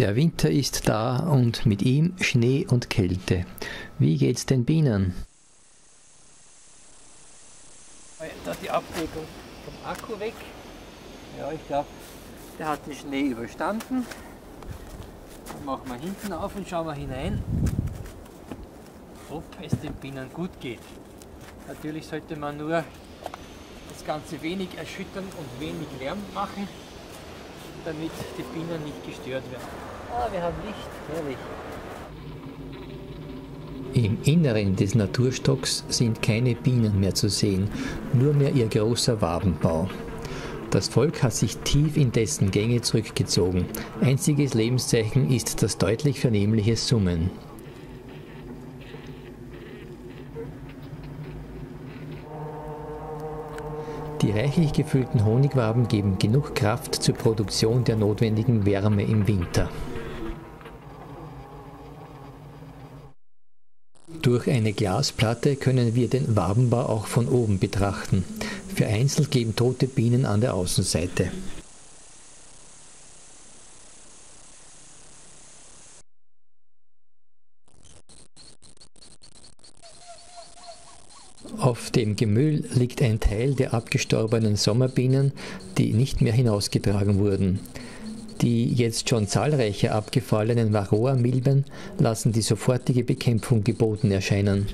Der Winter ist da und mit ihm Schnee und Kälte. Wie geht's den Bienen? Da die Abdeckung vom Akku weg. Ja, ich glaube, der hat den Schnee überstanden. Dann machen wir hinten auf und schauen wir hinein, ob es den Bienen gut geht. Natürlich sollte man nur das Ganze wenig erschüttern und wenig Lärm machen, damit die Bienen nicht gestört werden. Ah, wir haben Licht, herrlich. Im Inneren des Naturstocks sind keine Bienen mehr zu sehen, nur mehr ihr großer Wabenbau. Das Volk hat sich tief in dessen Gänge zurückgezogen. Einziges Lebenszeichen ist das deutlich vernehmliche Summen. Die reichlich gefüllten Honigwaben geben genug Kraft zur Produktion der notwendigen Wärme im Winter. Durch eine Glasplatte können wir den Wabenbau auch von oben betrachten. Vereinzelt geben tote Bienen an der Außenseite. Auf dem Gemüll liegt ein Teil der abgestorbenen Sommerbienen, die nicht mehr hinausgetragen wurden. Die jetzt schon zahlreiche abgefallenen Varroa-Milben lassen die sofortige Bekämpfung geboten erscheinen.